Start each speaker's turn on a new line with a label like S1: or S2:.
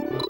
S1: Yeah.